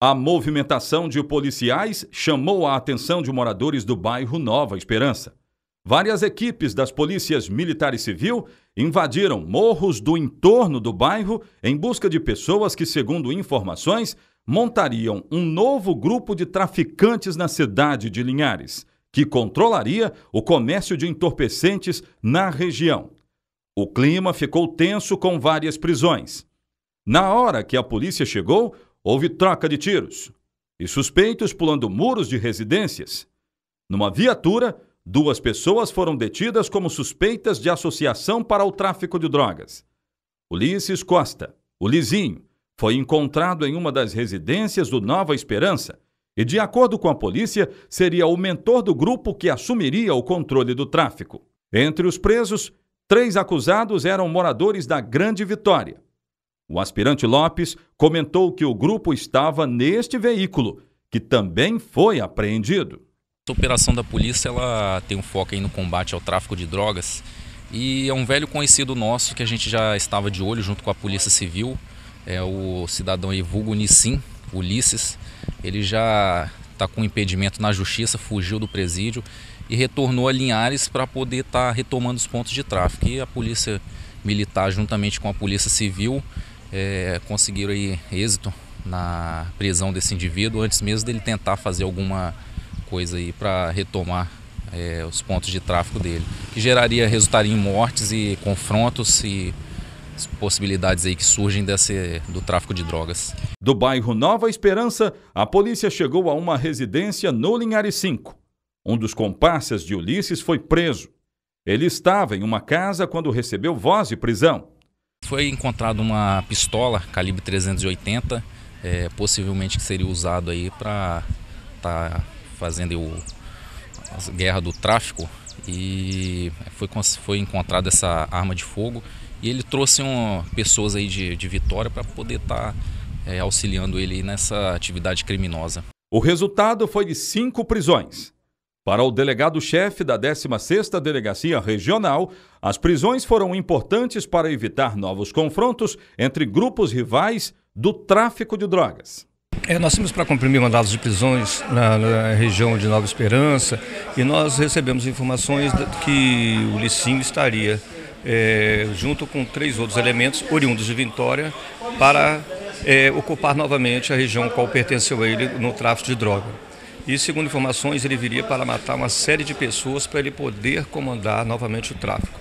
A movimentação de policiais chamou a atenção de moradores do bairro Nova Esperança. Várias equipes das polícias militar e civil invadiram morros do entorno do bairro em busca de pessoas que, segundo informações, montariam um novo grupo de traficantes na cidade de Linhares, que controlaria o comércio de entorpecentes na região. O clima ficou tenso com várias prisões. Na hora que a polícia chegou, houve troca de tiros e suspeitos pulando muros de residências. Numa viatura, duas pessoas foram detidas como suspeitas de associação para o tráfico de drogas. Ulisses Costa, o Lizinho, foi encontrado em uma das residências do Nova Esperança e, de acordo com a polícia, seria o mentor do grupo que assumiria o controle do tráfico. Entre os presos, três acusados eram moradores da Grande Vitória. O aspirante Lopes comentou que o grupo estava neste veículo, que também foi apreendido. A operação da polícia ela tem um foco aí no combate ao tráfico de drogas e é um velho conhecido nosso que a gente já estava de olho junto com a Polícia Civil, é o cidadão aí vulgo Nissim, Ulisses. Ele já está com impedimento na justiça, fugiu do presídio e retornou a Linhares para poder estar tá retomando os pontos de tráfico. E a Polícia Militar, juntamente com a Polícia Civil, é, conseguiram aí êxito na prisão desse indivíduo antes mesmo dele tentar fazer alguma coisa aí para retomar é, os pontos de tráfico dele, que geraria resultaria em mortes e confrontos e possibilidades aí que surgem desse, do tráfico de drogas. Do bairro Nova Esperança, a polícia chegou a uma residência no Linhares 5. Um dos comparsas de Ulisses foi preso. Ele estava em uma casa quando recebeu voz de prisão. Foi encontrada uma pistola calibre 380, é, possivelmente que seria usado aí para estar tá fazendo o, a guerra do tráfico e foi, foi encontrada essa arma de fogo e ele trouxe um, pessoas aí de, de Vitória para poder estar tá, é, auxiliando ele nessa atividade criminosa. O resultado foi de cinco prisões. Para o delegado-chefe da 16ª Delegacia Regional, as prisões foram importantes para evitar novos confrontos entre grupos rivais do tráfico de drogas. É, nós temos para cumprir mandados de prisões na, na, região de Nova Esperança e nós recebemos informações que o Licinho estaria é, junto com três outros elementos oriundos de Vitória para é, ocupar novamente a região qual pertenceu a ele no tráfico de droga. E, segundo informações, ele viria para matar uma série de pessoas para ele poder comandar novamente o tráfico.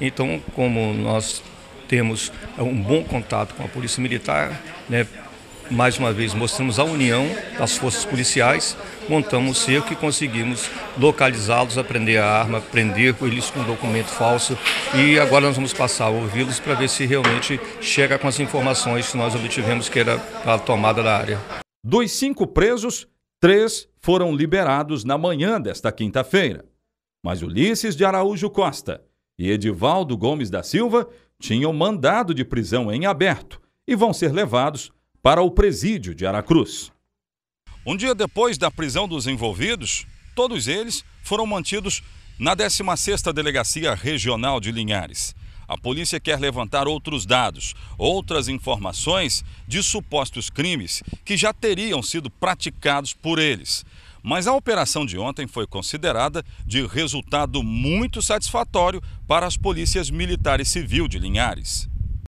Então, como nós temos um bom contato com a Polícia Militar, né, mais uma vez mostramos a união das forças policiais, montamos o cerco e conseguimos localizá-los, aprender a arma, prender eles com documento falso e agora nós vamos passar a ouvi-los para ver se realmente chega com as informações que nós obtivemos que era a tomada da área. Dos cinco presos, Três foram liberados na manhã desta quinta-feira. Mas Ulisses de Araújo Costa e Edivaldo Gomes da Silva tinham mandado de prisão em aberto e vão ser levados para o presídio de Aracruz. Um dia depois da prisão dos envolvidos, todos eles foram mantidos na 16ª Delegacia Regional de Linhares. A polícia quer levantar outros dados, outras informações de supostos crimes que já teriam sido praticados por eles. Mas a operação de ontem foi considerada de resultado muito satisfatório para as polícias militar e civil de Linhares.